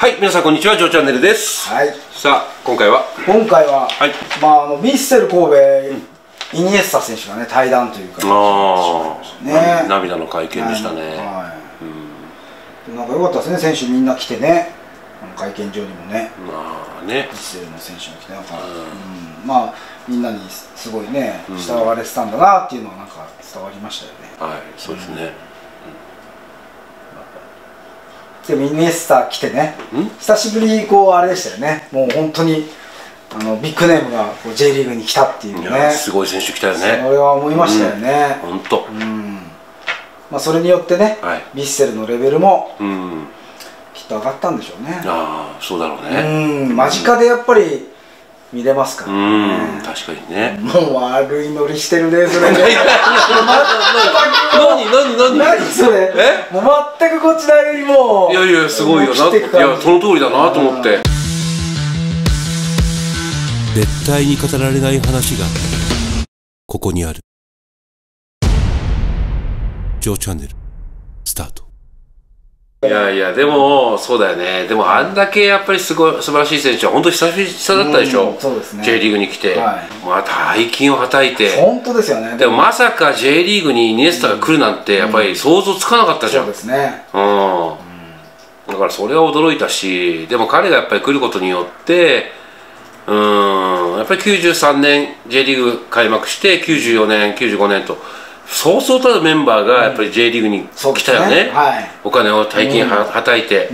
はい皆さんこんにちはジョーチャンネルです。はい。さあ今回は？今回は、はい。まああのヴィッセル神戸、イニエスタ選手がね対談というかああ、ね。涙の会見でしたね、はい、なんか良かったですね選手みんな来てね。会見場にもね。まあね。ヴィッセルの選手が来てなんか、うん。まあみんなにすごいね慕われてたんだなっていうのはなんか伝わりましたよね、はいそうですね、でもイニエスタ来てね。うん？久しぶりにこうあれでしたよね。もう本当にあのビッグネームがこう J リーグに来たっていういねやすごい選手来たよそねれは思いましたよね、本当。うん。まあ、それによってね、はい。ヴィッセルのレベルもうん。きっと上がったんでしょうね。ああそうだろううねん。間近でやっぱり見れますからうんね確かにね。もう悪いノリしてるねそれ。ね何何何？何それ？え？もう全くこちらよりもいやいやすごいよな。いやその通りだなと思って。絶対に語られない話がここにある。ジョーチャンネルスタートいやいやでもそうだよね。でもあんだけやっぱりすごい素晴らしい選手は本当に久々だったでしょ、うんそうですね。J リーグに来て、はい。また大金をはたいて。本当ですよね。でもまさか J リーグにイニエスタが来るなんてやっぱり想像つかなかったじゃん、そうですね。うん。だからそれは驚いたしでも彼がやっぱり来ることによってうん。やっぱり93年 J リーグ開幕して94年95年とそうそうたるメンバーがやっぱり J リーグに来たよね,、はい。お金を大金ははたいて、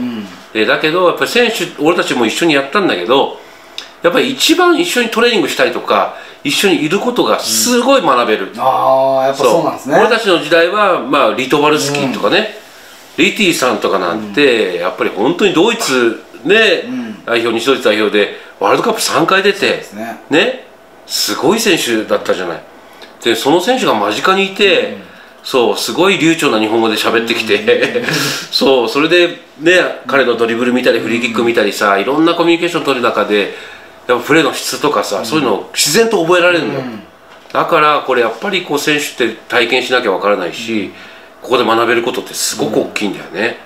でだけどやっぱり選手俺たちも一緒にやったんだけどやっぱり一番一緒にトレーニングしたりとか一緒にいることがすごい学べる、ああやっぱそうなんですね。俺たちの時代は、まあ、リトバルスキーとかね、リティさんとかなんて、やっぱり本当にドイツね、代表西ドイツ代表でワールドカップ3回出てね。ね。すごい選手だったじゃないでその選手が間近にいて、そうすごい流暢な日本語で喋ってきて、そうそれでね彼のドリブル見たりフリーキック見たりさいろんなコミュニケーション取る中でやっぱプレーの質とかさ、そういうのを自然と覚えられるのよ、だからこれやっぱりこう選手って体験しなきゃわからないし、ここで学べることってすごく大きいんだよね、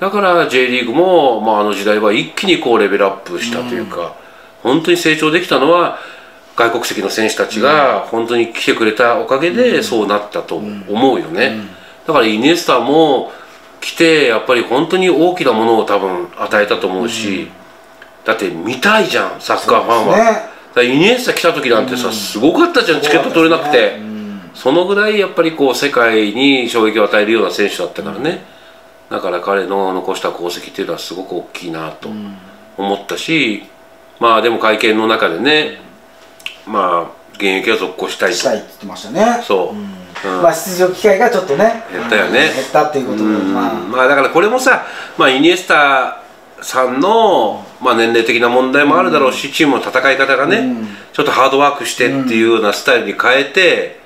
だから J リーグも、まあ、あの時代は一気にこうレベルアップしたというか、本当に成長できたのは外国籍の選手たちが本当に来てくれたおかげでそうなったと思うよね、だからイニエスタも来てやっぱり本当に大きなものを多分与えたと思うし、だって見たいじゃんサッカーファンは、ね。イニエスタ来た時なんてさ、すごかったじゃんチケット取れなくて、そのぐらいやっぱりこう世界に衝撃を与えるような選手だったからね、だから彼の残した功績っていうのはすごく大きいなと思ったし、まあでも会見の中でねまあ現役は続行したいと。したいって言ってましたね。そう、うん。まあ出場機会がちょっとね減ったよね。うん減ったっていうことでまあ。まあだからこれもさ、まあ、イニエスタさんの、まあ、年齢的な問題もあるだろうし、チームの戦い方がね、ちょっとハードワークしてっていうようなスタイルに変えて、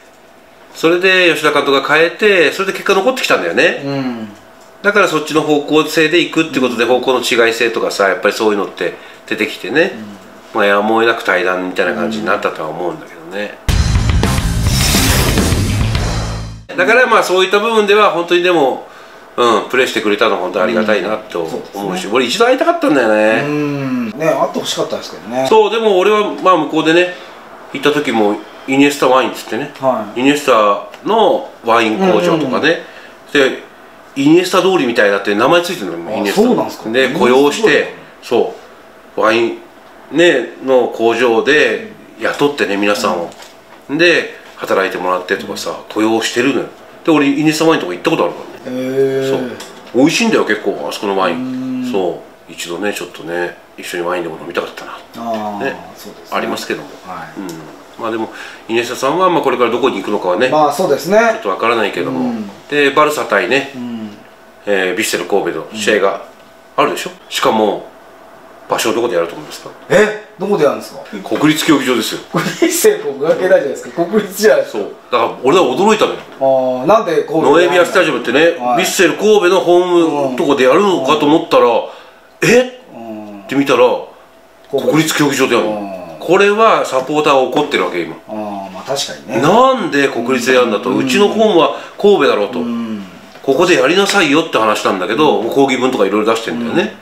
それで吉田監督が変えてそれで結果残ってきたんだよね、うん。だからそっちの方向性でいくってことで方向の違い性とかさやっぱりそういうのって出てきてね、まあやむを得なく対談みたいな感じになったとは思うんだけどね、だからまあそういった部分では本当にでも、うん、プレーしてくれたのは本当にありがたいなと思うし、俺一度会いたかったんだよね、うん。ねあってほしかったですけどね。そうでも俺はまあ向こうでね行った時もイニエスタワインっつってね、はい。イニエスタのワイン工場とかね、でイニエスタ通りみたいだって名前ついてるのあイニエスタ。そうなんですか。で雇用してそうワインねの工場で雇ってね皆さんを、で働いてもらってとかさ雇用してるのよ。で俺イニエスタワインとか行ったことあるからね。へえそう。美味しいんだよ結構あそこのワイン。そう。一度ねちょっとね一緒にワインでも飲みたかったな。ああね。ね。ありますけども、はい。うん、まあでもイニエスタさんはまあこれからどこに行くのかはね、まあそうですちょっねとわからないけども、うん。でバルサ対ね、うん。えー、ヴィッセル神戸の試合があるでしょ、しかも場所はどこでやると思いますか？え？どこでやるんですか？国立競技場ですよ。これ一世国関係ないじゃないですか。国立じゃないですか。そう。だから俺は驚いたのよ。ああなんでこうノエビアスタジアムってね、はい。ヴィッセル神戸のホームとこでやるのかと思ったら、え？うん。って見たら国立競技場でやるうん。のこれはサポーターが怒ってるわけ今。ああまあ確かにね。なんで国立でやるんだと、うちのホームは神戸だろうと、うん。ここでやりなさいよって話なんだけど、抗議文とかいろいろ出してんだよね、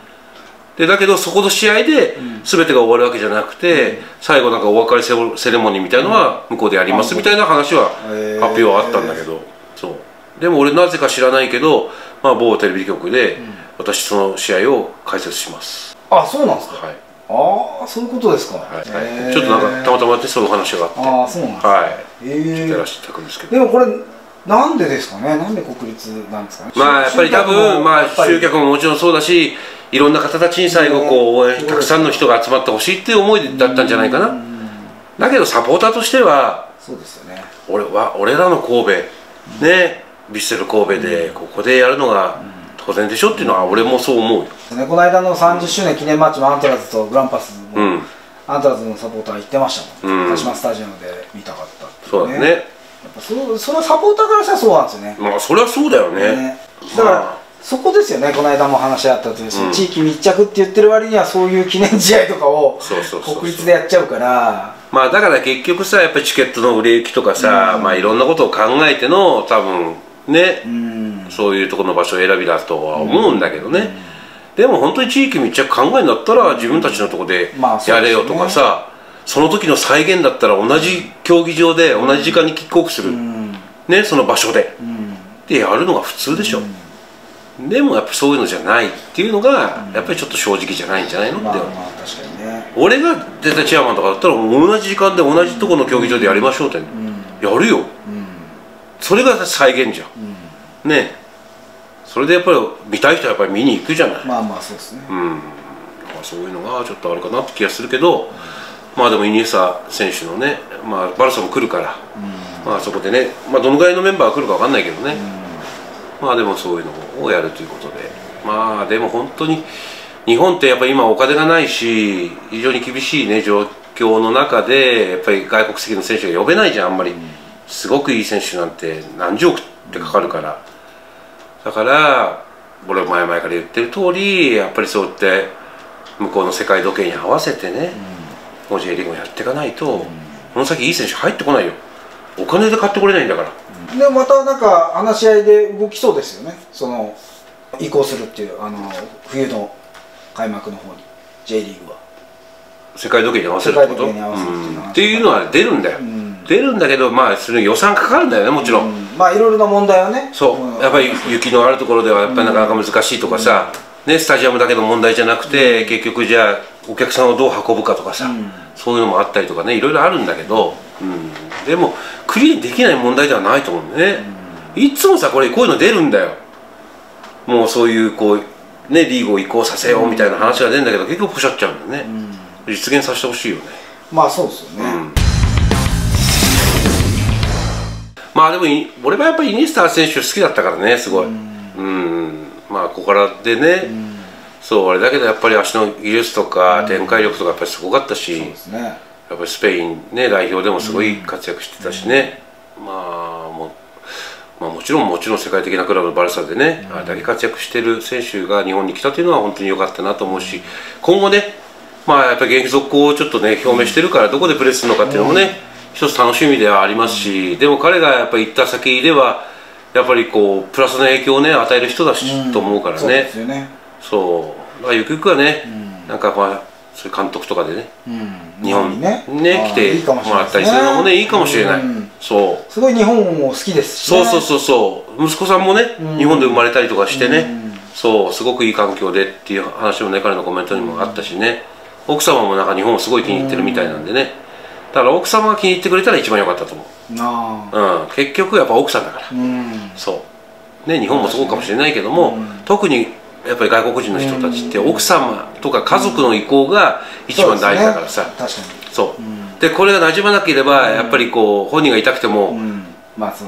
でだけどそこの試合で全てが終わるわけじゃなくて、最後なんかお別れセレセレモニーみたいのは向こうでやりますみたいな話は発表はあったんだけど、そう。でも俺なぜか知らないけど、まあ、某テレビ局で私その試合を解説します、あそうなんですか？はい。ああそういうことですか、はい。へー。ちょっとなんかたまたまねそういう話があって。ああそうなんですか、はい。ええやらせていただくんですけど。でもこれなんでですかね？なんで国立なんですかね？まあやっぱり多分まあ集客もももちろんそうだしいろんな方たちに最後こう応援ね。たくさんの人が集まってほしいっていう思いだったんじゃないかな。だけどサポーターとしてはそうですよね。俺は俺らの神戸ねヴィッセル神戸でここでやるのが当然でしょっていうのは俺もそう思うよ。ね。この間の30周年記念マッチもアントラーズとグランパスも、うん。アントラーズのサポーター行ってましたもん、うん。鹿島スタジアムで見たかったっていそうだね。やっぱそそれはサポーターからしたらそうなんですよね。まあそれはそうだよね。ね。だから、まあそこですよねこの間も話し合ったとおり、うん。地域密着って言ってる割にはそういう記念試合とかを国立でやっちゃうから。まあだから結局さやっぱりチケットの売れ行きとかさ、まあいろんなことを考えての多分ね、うん。そういうところの場所選びだとは思うんだけどね、でも本当に地域密着考えるんだったら自分たちのところでやれよとかさ、その時の再現だったら同じ競技場で同じ時間にキックオフする、うん。ねその場所で。うん。でやるのが普通でしょ、でもやっぱそういうのじゃないっていうのがやっぱりちょっと正直じゃないんじゃないのって、まあまあ確かにね。俺が出たチェアマンとかだったら同じ時間で同じところの競技場でやりましょうって、うん。やるよ。うん。それが再現じゃん。うん。ね。それでやっぱり見たい人はやっぱり見に行くじゃない、まあまあそうですね。うん、まあそういうのがちょっとあるかなって気がするけど、まあでもイニエスタ選手のね、まあ、バルサも来るから、まあそこでね、まあ、どのぐらいのメンバーが来るか分かんないけどね、まあでもそういうのをやるということで。まあでも本当に日本ってやっぱり今お金がないし非常に厳しいね状況の中でやっぱり外国籍の選手が呼べないじゃん。あんまり、すごくいい選手なんて何十億ってかかるから、だから俺は前々から言ってる通りやっぱりそうやって向こうの世界時計に合わせてね、もう J リーグもやっていかないと、この先いい選手入ってこないよお金で買ってこれないんだから、でもまたなんか話し合いで動きそうですよね。その移行するっていうあの冬の開幕の方に。J リーグは。世界時計に合わせるってこと？っていうのはうん。っていうのは出るんだよ、ん。出るんだけどまあそれ予算かかるんだよねもちろん、うん。まあいろいろな問題はね。そう。やっぱり雪のあるところではやっぱりなかなか難しいとかさ、ね、スタジアムだけの問題じゃなくて、結局じゃあお客さんをどう運ぶかとかさ、うん。そういうのもあったりとかねいろいろあるんだけど、うん、でもクリアにできない問題ではないと思うんだよね、いつもさこれこういうの出るんだよ。もうそういうこうねリーグを移行させようみたいな話が出るんだけど結局ポシャっちゃうんだよね、実現させてほしいよね。まあそうですよね、うん。まあでもい俺はやっぱりイニエスタ選手好きだったからねすごい。うん、まあここからでね、そうあれだけどやっぱり足の技術とか展開力とかやっぱりすごかったし、そうですねやっぱりスペイン、ね、代表でもすごい活躍してたしね、まあもまあ、もちろんもちろん世界的なクラブのバルサでね、あれだけ活躍してる選手が日本に来たというのは本当に良かったなと思うし今後ね、まあ、やっぱり現役続行をちょっとね表明してるからどこでプレーするのかっていうのもね、一つ楽しみではありますし、でも彼がやっぱり行った先ではやっぱりこうプラスの影響をね与える人だし、と思うからね。そうだからゆくゆくはね、なんかまあそういう監督とかでね。うん。日本にね。ああ来てもらったりするのもねいいかもしれない、うん。そう。すごい日本も好きですし、ね、そうそうそうそう。息子さんもね、うん。日本で生まれたりとかしてね、うん。そう。すごくいい環境でっていう話もね彼のコメントにもあったしね。奥様もなんか日本をすごい気に入ってるみたいなんでね。だから奥様が気に入ってくれたら一番良かったと思う、うん、結局やっぱ奥さんだから。うん。そう。ね日本もそうかもしれないけども、うん。特にやっぱり外国人の人たちって奥様とか家族の意向が一番大事だからさ、そうね。そう、ん。でこれが馴染まなければやっぱりこう本人が痛くても、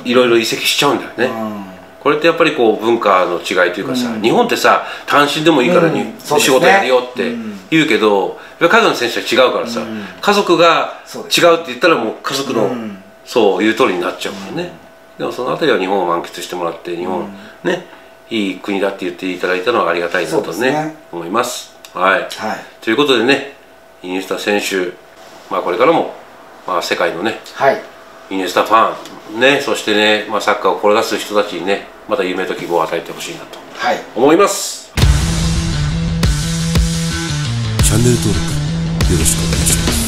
いろいろ移籍しちゃうんだよね、うん。これってやっぱりこう文化の違いというかさ、うん。日本ってさ単身でもいいからに、仕事やるよってうん言うけど、やっぱり海外の選手は違うからさ、うん。家族が違うって言ったらもう家族の、うん。そう言う通りになっちゃうからね、でもそのあたりは日本を満喫してもらって日本、ねいい国だって言っていただいたのはありがたいなとねね。思います。はい。はい。ということでねイニエスタ選手、まあ、これからも、まあ、世界のねはい。イニエスタファン、ね、そしてね、まあ、サッカーを志す人たちにね、また夢と希望を与えてほしいなとはい。思います。チャンネル登録よろしくお願いします